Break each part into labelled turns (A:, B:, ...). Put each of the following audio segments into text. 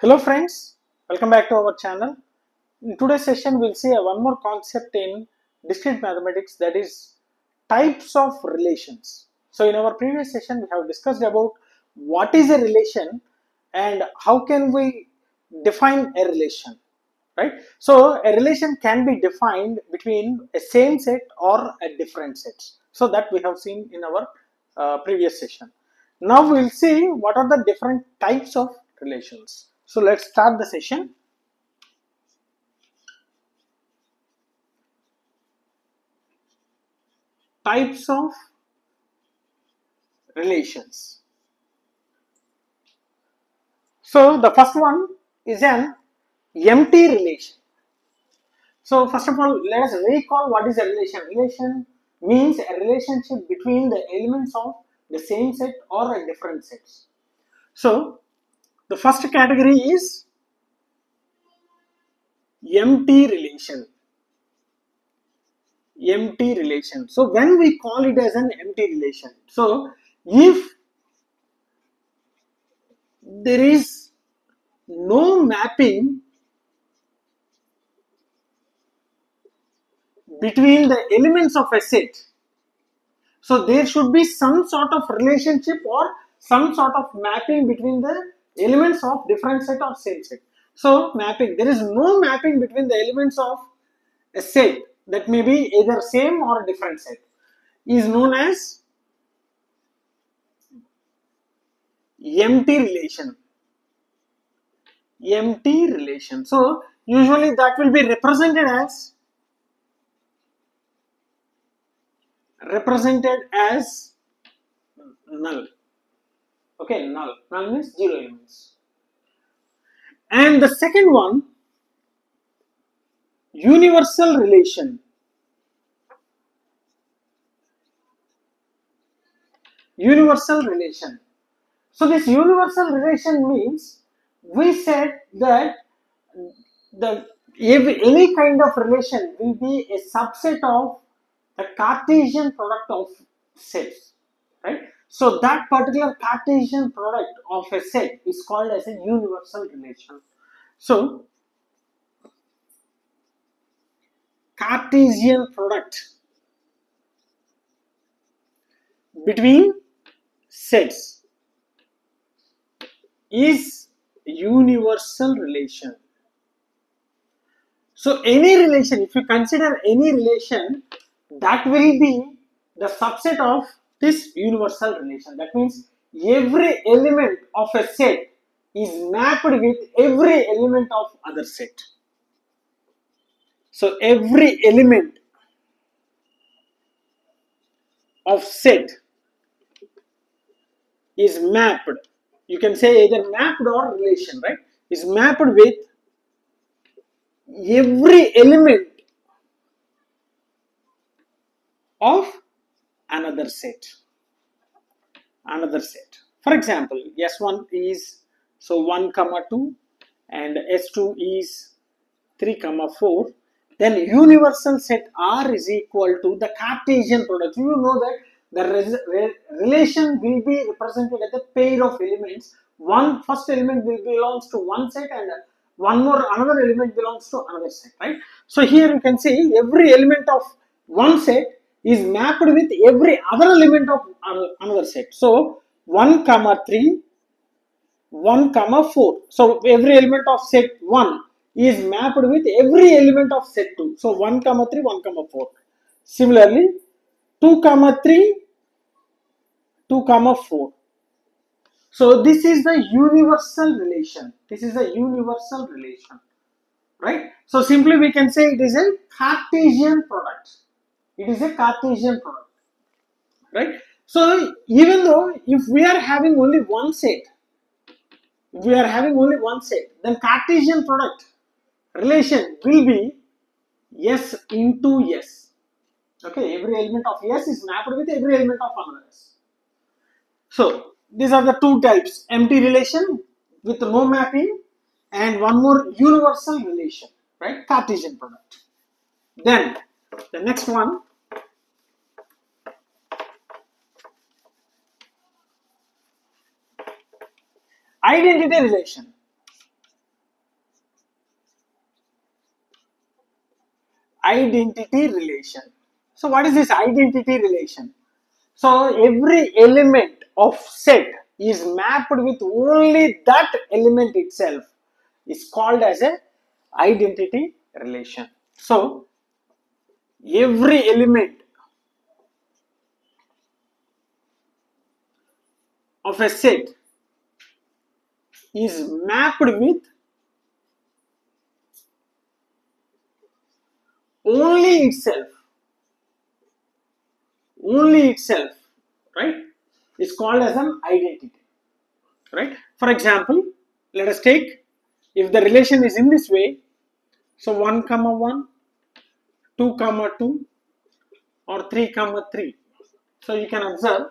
A: Hello friends, welcome back to our channel. In today's session, we'll see one more concept in discrete mathematics that is types of relations. So in our previous session, we have discussed about what is a relation and how can we define a relation, right? So a relation can be defined between a same set or a different sets. So that we have seen in our uh, previous session. Now we'll see what are the different types of relations. So let's start the session. Types of relations. So the first one is an empty relation. So first of all, let us recall what is a relation. Relation means a relationship between the elements of the same set or a different sets. So the first category is empty relation. Empty relation. So when we call it as an empty relation, so if there is no mapping between the elements of a set, so there should be some sort of relationship or some sort of mapping between the elements of different set or same set. So mapping, there is no mapping between the elements of a set that may be either same or different set is known as empty relation. Empty relation. So usually that will be represented as represented as null. Okay, null. Null means zero elements. And the second one, universal relation. Universal relation. So this universal relation means we said that the every, any kind of relation will be a subset of the Cartesian product of sets, right? So that particular Cartesian product of a set is called as a universal relation. So Cartesian product between sets is universal relation. So any relation, if you consider any relation, that will be the subset of this universal relation. That means every element of a set is mapped with every element of other set. So every element of set is mapped. You can say either mapped or relation, right? Is mapped with every element of another set. Another set. For example s1 is so 1 comma 2 and s2 is 3 comma 4 then universal set r is equal to the cartesian product. You know that the re- relation will be represented as a pair of elements. One first element will belongs to one set and one more another element belongs to another set right? So here you can see every element of one set is mapped with every other element of another set. So 1 comma 3, 1 comma 4. So every element of set 1 is mapped with every element of set 2. So 1 comma 3, 1 comma 4. Similarly, 2 comma 3, 2 comma 4. So this is the universal relation. This is a universal relation. Right? So simply we can say it is a Cartesian product it is a Cartesian product, right? So even though if we are having only one set, we are having only one set, then Cartesian product relation will be S into S. Okay, every element of S is mapped with every element of another S. So these are the two types: empty relation with no mapping, and one more universal relation, right? Cartesian product. Then the next one identity relation. Identity relation. So what is this identity relation? So every element of set is mapped with only that element itself. is called as a identity relation. So every element of a set is mapped with only itself. Only itself right? Is called as an identity right? For example let us take if the relation is in this way so 1 comma 1 2 comma 2 or 3 comma 3 so you can observe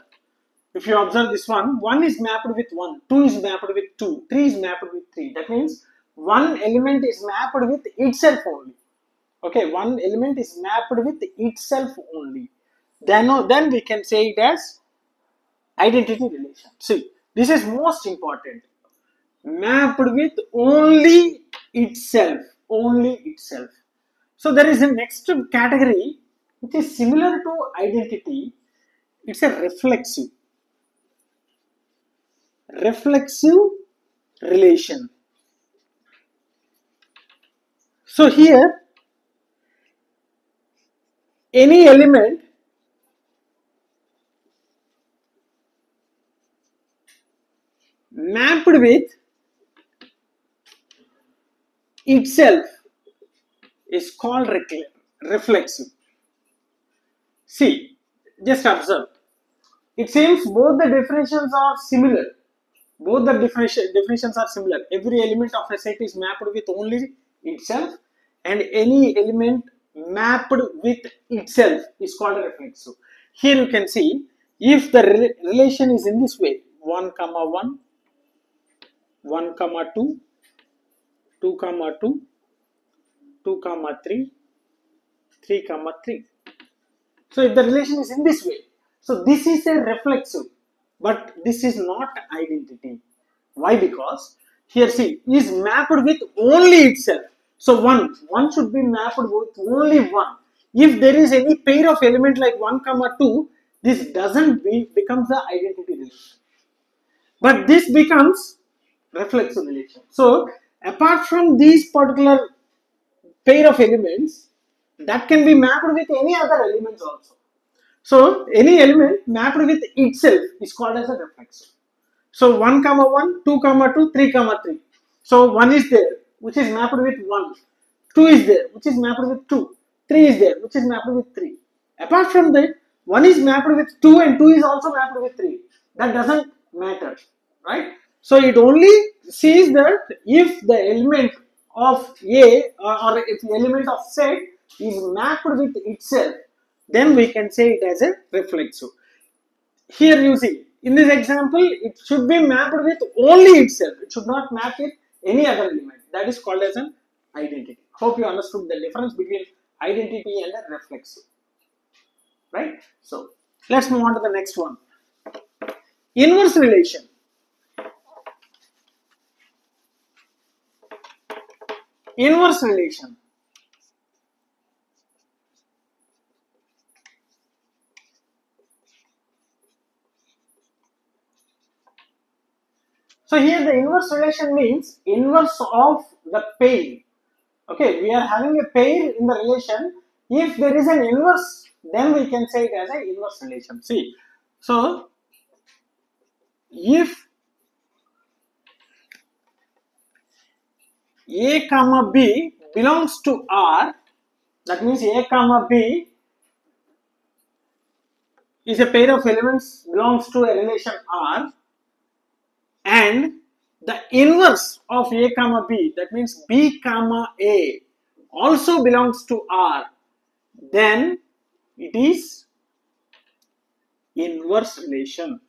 A: if you observe this one 1 is mapped with 1 2 is mapped with 2 3 is mapped with 3 that means one element is mapped with itself only. Okay one element is mapped with itself only. Then then we can say it as identity relation. See this is most important. Mapped with only itself only itself. So there is a next category which is similar to identity. It's a reflexive reflexive relation so here any element mapped with itself is called reflexive. See, just observe. It seems both the definitions are similar. Both the definition, definitions are similar. Every element of a set is mapped with only itself and any element mapped with itself is called a reflexive. Here you can see if the re relation is in this way 1 comma 1 1 comma 2 2 comma 2 2 comma 3 3 comma 3 so if the relation is in this way so this is a reflexive but this is not identity why because here see is mapped with only itself so 1, 1 should be mapped with only 1. If there is any pair of element like 1 comma 2, this doesn't be, becomes the identity relation. But this becomes reflexive relation. So apart from these particular pair of elements, that can be mapped with any other elements also. So any element mapped with itself is called as a reflexive. So 1 comma 1, 2 comma 2, 3 comma 3. So 1 is there, which is mapped with 1. 2 is there, which is mapped with 2. 3 is there, which is mapped with 3. Apart from that, 1 is mapped with 2 and 2 is also mapped with 3. That doesn't matter, right? So it only sees that if the element of A or if the element of set is mapped with itself, then we can say it as a reflexive. Here you see, in this example, it should be mapped with only itself. It should not map with any other element. That is called as an identity. Hope you understood the difference between identity and a reflexive. Right? So, let's move on to the next one. Inverse relation. Inverse relation. So here the inverse relation means inverse of the pair. Okay, we are having a pair in the relation. If there is an inverse, then we can say it as an inverse relation. See, so if A comma B belongs to R, that means A comma B is a pair of elements belongs to a relation R and the inverse of a comma b that means b comma a also belongs to r. Then it is inverse relation.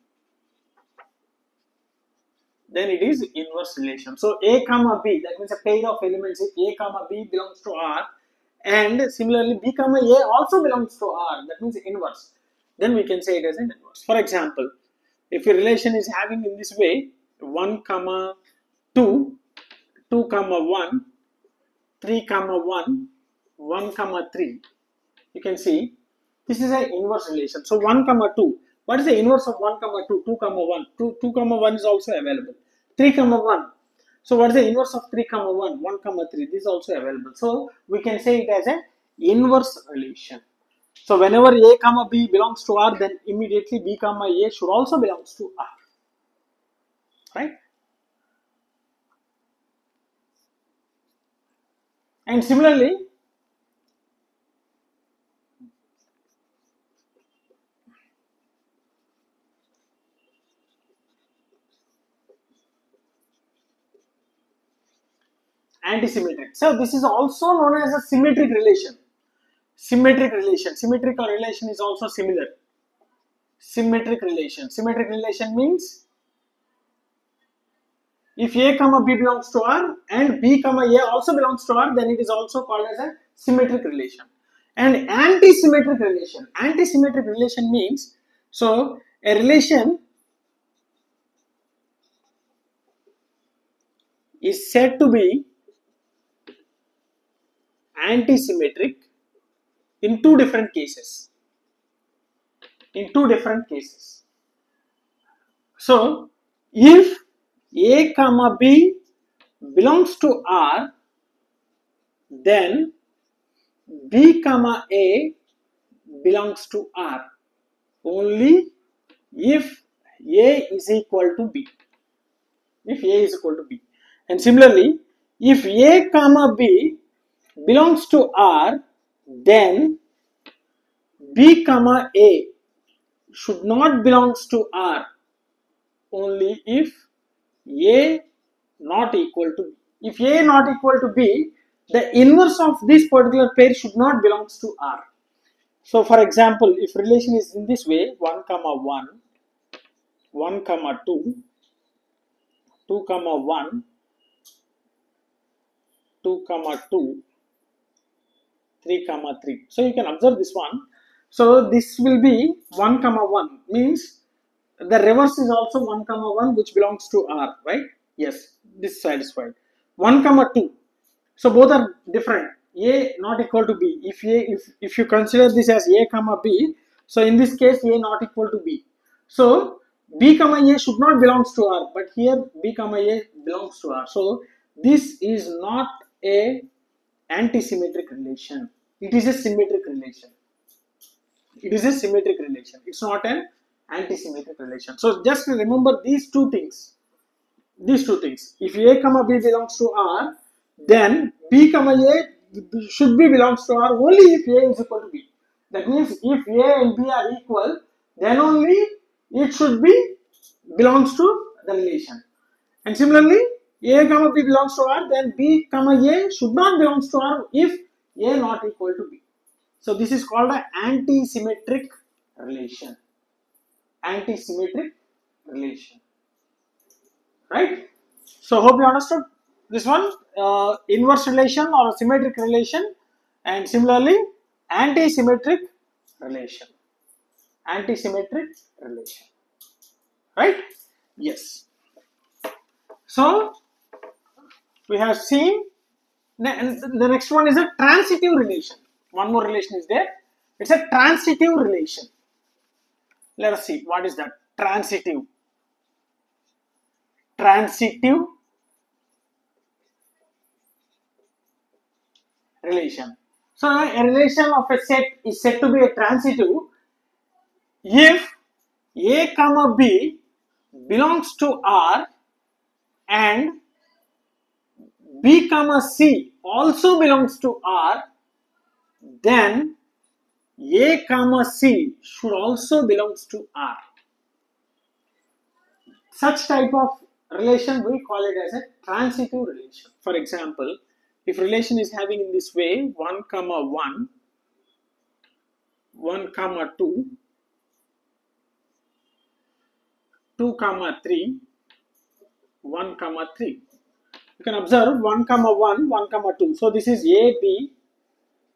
A: Then it is inverse relation. So a comma b that means a pair of elements if a comma b belongs to r. And similarly b comma a also belongs to r that means inverse. Then we can say it as an inverse. For example if a relation is having in this way 1 comma 2 2 comma 1 3 comma 1 1 comma 3 you can see this is an inverse relation. So 1 comma 2 what is the inverse of 1 comma 2 2 comma 1 2 2 comma 1 is also available. 3 comma 1 so what is the inverse of 3 comma 1 1 comma 3 this is also available. So we can say it as an inverse relation. So whenever a comma b belongs to r then immediately b comma a should also belongs to r right and similarly antisymmetric. So this is also known as a symmetric relation. Symmetric relation. Symmetrical relation is also similar. Symmetric relation. Symmetric relation means if A comma B belongs to R and B comma A also belongs to R, then it is also called as a symmetric relation. And anti-symmetric relation. Anti-symmetric relation means so a relation is said to be anti-symmetric in two different cases. In two different cases. So, if A comma B belongs to R, then B comma A belongs to R only if A is equal to B. If A is equal to B. And similarly, if A comma B belongs to R, then B comma A should not belongs to R only if A not equal to B. If A not equal to B, the inverse of this particular pair should not belongs to R. So for example, if relation is in this way, 1 comma 1, 1 comma 2, 2 comma 1, 2 comma 2, 3 comma 3 so you can observe this one so this will be 1 comma 1 means the reverse is also 1 comma 1 which belongs to r right? Yes this satisfied 1 comma 2 so both are different. A not equal to b. If a if, if you consider this as a comma b so in this case a not equal to b. So b comma a should not belongs to r but here b comma a belongs to r. So this is not a anti-symmetric relation. It is a symmetric relation. It is a symmetric relation. It's not an anti-symmetric relation. So just remember these two things. These two things. If A comma B belongs to R, then B comma A should be belongs to R only if A is equal to B. That means if A and B are equal, then only it should be belongs to the relation. And similarly, a comma b belongs to R, then B comma A should not belongs to R if A not equal to B. So this is called an anti-symmetric relation. Anti-symmetric relation. Right? So hope you understood this one. Uh, inverse relation or symmetric relation and similarly anti-symmetric relation. Anti-symmetric relation. Right? Yes. So we have seen the next one is a transitive relation one more relation is there it's a transitive relation let us see what is that? Transitive. Transitive relation. So a relation of a set is said to be a transitive if a comma b belongs to r and B comma C also belongs to R, then A comma C should also belongs to R. Such type of relation we call it as a transitive relation. For example, if relation is having in this way 1 comma 1, 1 comma 2, 2 comma 3, 1 comma 3 you can observe 1 comma 1 1 comma 2 so this is a b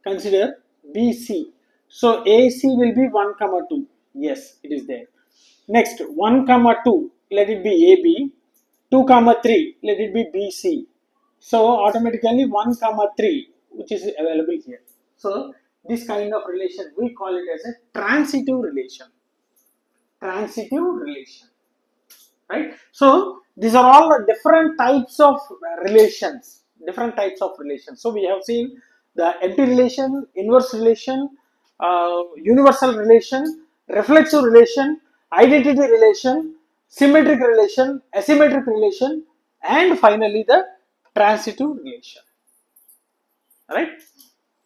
A: consider bc so ac will be 1 comma 2 yes it is there next 1 comma 2 let it be ab 2 comma 3 let it be bc so automatically 1 comma 3 which is available here So this kind of relation we call it as a transitive relation. Transitive relation, right? So these are all the different types of relations. Different types of relations. So we have seen the empty relation, inverse relation, universal relation, reflexive relation, identity relation, symmetric relation, asymmetric relation, and finally the transitive relation. Right?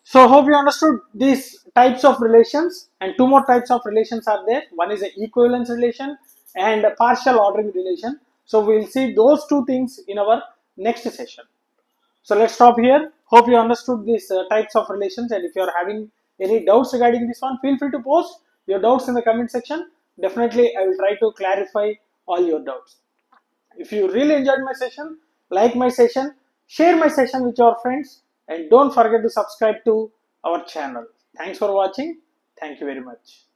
A: So hope you understood these types of relations and two more types of relations are there. One is an equivalence relation and a partial ordering relation. So we will see those two things in our next session. So let's stop here. Hope you understood these uh, types of relations and if you are having any doubts regarding this one, feel free to post your doubts in the comment section. Definitely I will try to clarify all your doubts. If you really enjoyed my session, like my session, share my session with your friends and don't forget to subscribe to our channel. Thanks for watching. Thank you very much.